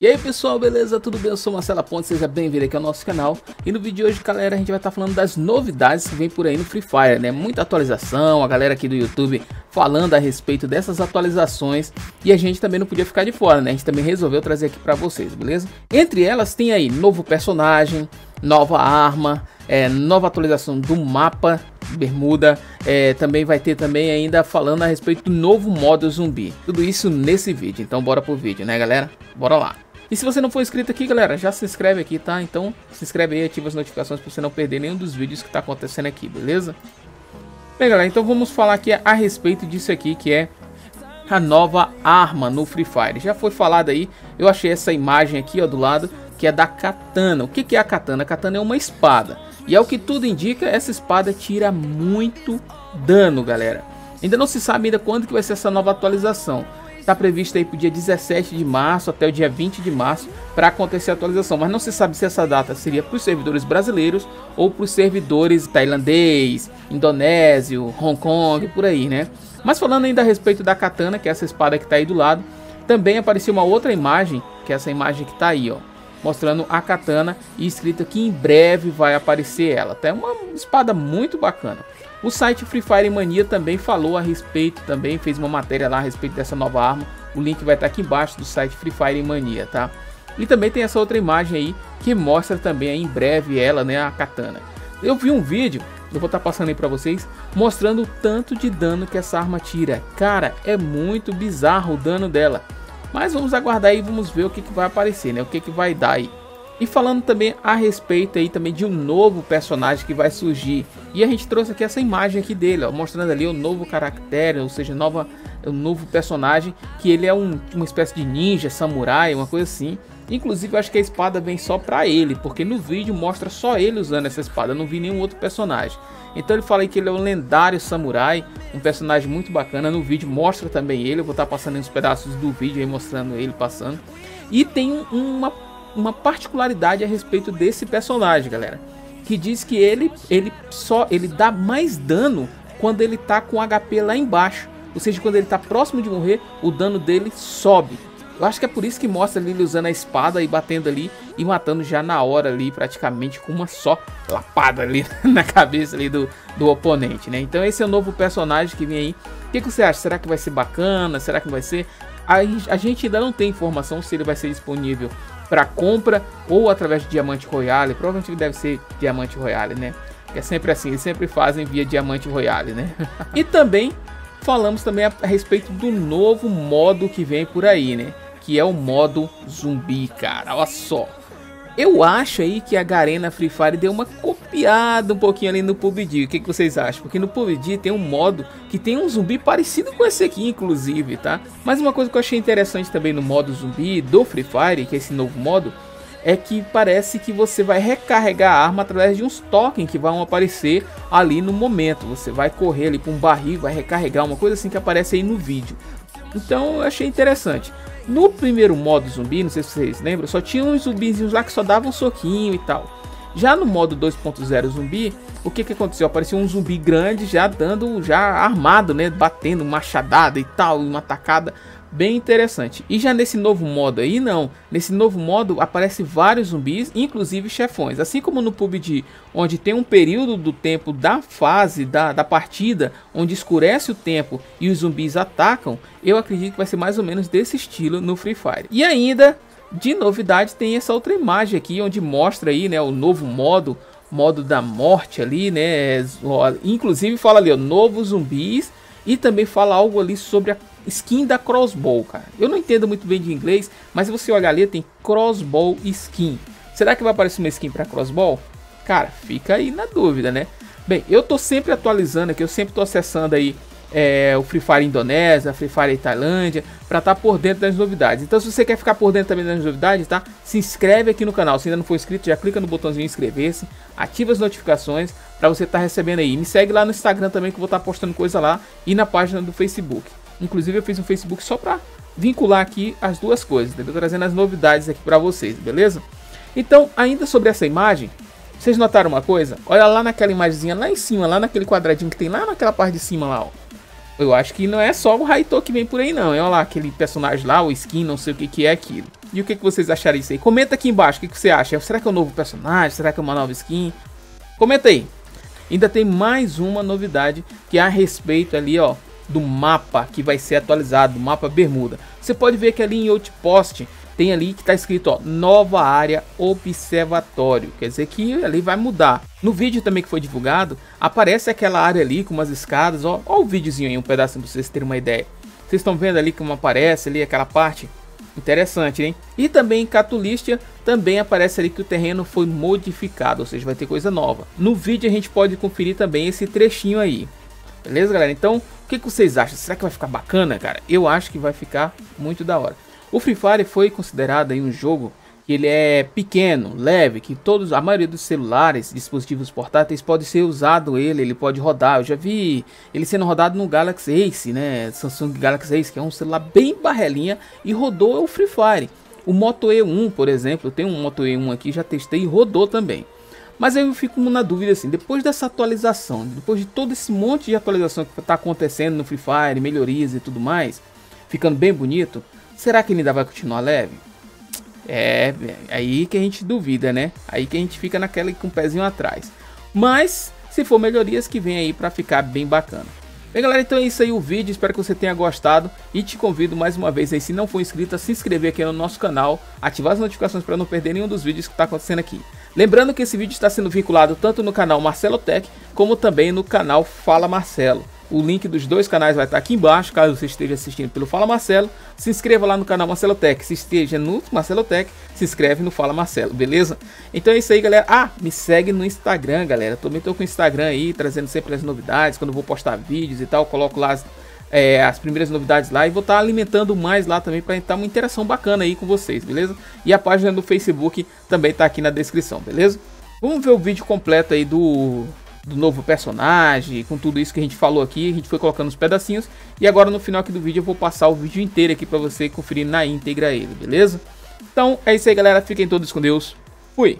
E aí pessoal, beleza? Tudo bem? Eu sou Marcela Ponte, seja bem-vindo aqui ao nosso canal. E no vídeo de hoje, galera, a gente vai estar tá falando das novidades que vem por aí no Free Fire, né? Muita atualização, a galera aqui do YouTube falando a respeito dessas atualizações. E a gente também não podia ficar de fora, né? A gente também resolveu trazer aqui para vocês, beleza? Entre elas tem aí novo personagem, nova arma, é, nova atualização do mapa Bermuda, é, também vai ter também ainda falando a respeito do novo modo zumbi. Tudo isso nesse vídeo, então bora pro vídeo, né galera? Bora lá! E se você não for inscrito aqui, galera, já se inscreve aqui, tá? Então se inscreve aí ativa as notificações para você não perder nenhum dos vídeos que tá acontecendo aqui, beleza? Bem, galera, então vamos falar aqui a respeito disso aqui, que é a nova arma no Free Fire. Já foi falado aí, eu achei essa imagem aqui, ó, do lado, que é da katana. O que, que é a katana? A katana é uma espada. E ao que tudo indica, essa espada tira muito dano, galera. Ainda não se sabe ainda quando que vai ser essa nova atualização. Está previsto aí para o dia 17 de março até o dia 20 de março para acontecer a atualização, mas não se sabe se essa data seria para os servidores brasileiros ou para os servidores tailandês, indonésio, Hong Kong, por aí, né? Mas falando ainda a respeito da katana, que é essa espada que está aí do lado, também apareceu uma outra imagem, que é essa imagem que está aí, ó mostrando a katana e escrito que em breve vai aparecer ela. Até uma espada muito bacana. O site Free Fire Mania também falou a respeito, também fez uma matéria lá a respeito dessa nova arma. O link vai estar aqui embaixo do site Free Fire Mania, tá? E também tem essa outra imagem aí que mostra também aí, em breve ela, né, a katana. Eu vi um vídeo, eu vou estar passando aí para vocês, mostrando o tanto de dano que essa arma tira. Cara, é muito bizarro o dano dela. Mas vamos aguardar e vamos ver o que, que vai aparecer, né? O que, que vai dar aí. E falando também a respeito aí também de um novo personagem que vai surgir. E a gente trouxe aqui essa imagem aqui dele, ó, mostrando ali o novo caractere, ou seja, nova, um novo personagem, que ele é um, uma espécie de ninja, samurai, uma coisa assim. Inclusive eu acho que a espada vem só pra ele, porque no vídeo mostra só ele usando essa espada, eu não vi nenhum outro personagem. Então ele fala que ele é um lendário samurai, um personagem muito bacana. No vídeo mostra também ele, eu vou estar passando uns pedaços do vídeo aí mostrando ele passando. E tem uma, uma particularidade a respeito desse personagem, galera, que diz que ele ele só ele dá mais dano quando ele tá com HP lá embaixo. Ou seja, quando ele tá próximo de morrer, o dano dele sobe. Eu acho que é por isso que mostra ele usando a espada e batendo ali e matando já na hora ali, praticamente com uma só lapada ali na cabeça ali do, do oponente, né? Então esse é o novo personagem que vem aí. O que, que você acha? Será que vai ser bacana? Será que vai ser? A, a gente ainda não tem informação se ele vai ser disponível para compra ou através de Diamante Royale. Provavelmente deve ser Diamante Royale, né? É sempre assim, eles sempre fazem via Diamante Royale, né? e também falamos também a, a respeito do novo modo que vem por aí, né? Que é o modo zumbi, cara. Olha só. Eu acho aí que a Garena Free Fire deu uma copiada um pouquinho ali no PUBG. O que, que vocês acham? Porque no PUBG tem um modo que tem um zumbi parecido com esse aqui, inclusive, tá? Mas uma coisa que eu achei interessante também no modo zumbi do Free Fire, que é esse novo modo, é que parece que você vai recarregar a arma através de uns tokens que vão aparecer ali no momento. Você vai correr ali para um barril, vai recarregar, uma coisa assim que aparece aí no vídeo. Então eu achei interessante. No primeiro modo zumbi, não sei se vocês lembram, só tinha uns zumbizinhos lá que só davam um soquinho e tal. Já no modo 2.0 zumbi, o que que aconteceu? Apareceu um zumbi grande já dando, já armado, né? Batendo machadada e tal, uma tacada bem interessante. E já nesse novo modo aí, não. Nesse novo modo aparece vários zumbis, inclusive chefões. Assim como no PUBG, onde tem um período do tempo da fase, da, da partida, onde escurece o tempo e os zumbis atacam, eu acredito que vai ser mais ou menos desse estilo no Free Fire. E ainda, de novidade, tem essa outra imagem aqui, onde mostra aí, né, o novo modo, modo da morte ali, né, inclusive fala ali, ó, novos zumbis, e também fala algo ali sobre a skin da crossbow, cara. Eu não entendo muito bem de inglês, mas se você olhar ali, tem crossbow skin. Será que vai aparecer uma skin para crossbow? Cara, fica aí na dúvida, né? Bem, eu tô sempre atualizando aqui, eu sempre tô acessando aí é, o Free Fire Indonésia, Free Fire Tailândia, para estar tá por dentro das novidades. Então, se você quer ficar por dentro também das novidades, tá? Se inscreve aqui no canal. Se ainda não for inscrito, já clica no botãozinho inscrever-se, ativa as notificações para você estar tá recebendo aí. Me segue lá no Instagram também que eu vou estar tá postando coisa lá e na página do Facebook. Inclusive eu fiz um Facebook só para vincular aqui as duas coisas, entendeu? Trazendo as novidades aqui para vocês, beleza? Então, ainda sobre essa imagem, vocês notaram uma coisa? Olha lá naquela imagenzinha lá em cima, lá naquele quadradinho que tem lá naquela parte de cima lá, ó. Eu acho que não é só o Raito que vem por aí não, é olha lá aquele personagem lá, o skin, não sei o que que é aquilo. E o que, que vocês acharam disso aí? Comenta aqui embaixo o que, que você acha. Será que é um novo personagem? Será que é uma nova skin? Comenta aí. Ainda tem mais uma novidade que é a respeito ali, ó, do mapa que vai ser atualizado, o mapa Bermuda. Você pode ver que ali em Outpost tem ali que está escrito ó, nova área observatório, quer dizer que ali vai mudar. No vídeo também que foi divulgado, aparece aquela área ali com umas escadas, ó, ó o videozinho aí, um pedacinho para vocês terem uma ideia. Vocês estão vendo ali como aparece ali aquela parte? Interessante, hein? E também em Catulistia também aparece ali que o terreno foi modificado, ou seja, vai ter coisa nova. No vídeo a gente pode conferir também esse trechinho aí. Beleza, galera? Então, o que, que vocês acham? Será que vai ficar bacana, cara? Eu acho que vai ficar muito da hora. O Free Fire foi considerado um jogo que ele é pequeno, leve, que todos, a maioria dos celulares, dispositivos portáteis pode ser usado ele, ele pode rodar. Eu já vi ele sendo rodado no Galaxy Ace, né? Samsung Galaxy Ace, que é um celular bem barrelinha e rodou o Free Fire. O Moto E1, por exemplo, eu tenho um Moto E1 aqui, já testei e rodou também. Mas eu fico na dúvida assim, depois dessa atualização, depois de todo esse monte de atualização que está acontecendo no Free Fire, melhorias e tudo mais, ficando bem bonito, será que ele ainda vai continuar leve? É, aí que a gente duvida, né? Aí que a gente fica naquela com o pezinho atrás. Mas, se for melhorias que vem aí para ficar bem bacana. Bem galera, então é isso aí o vídeo, espero que você tenha gostado e te convido mais uma vez aí, se não for inscrito, a se inscrever aqui no nosso canal, ativar as notificações para não perder nenhum dos vídeos que está acontecendo aqui. Lembrando que esse vídeo está sendo vinculado tanto no canal Marcelo Tech, como também no canal Fala Marcelo. O link dos dois canais vai estar aqui embaixo, caso você esteja assistindo pelo Fala Marcelo. Se inscreva lá no canal Marcelo Tech. Se esteja no Marcelo Tech, se inscreve no Fala Marcelo, beleza? Então é isso aí, galera. Ah, me segue no Instagram, galera. Também estou com o Instagram aí, trazendo sempre as novidades. Quando vou postar vídeos e tal, coloco lá as, é, as primeiras novidades lá. E vou estar alimentando mais lá também para estar uma interação bacana aí com vocês, beleza? E a página do Facebook também está aqui na descrição, beleza? Vamos ver o vídeo completo aí do do novo personagem, com tudo isso que a gente falou aqui, a gente foi colocando os pedacinhos e agora no final aqui do vídeo eu vou passar o vídeo inteiro aqui para você conferir na íntegra ele, beleza? Então é isso aí galera, fiquem todos com Deus, fui!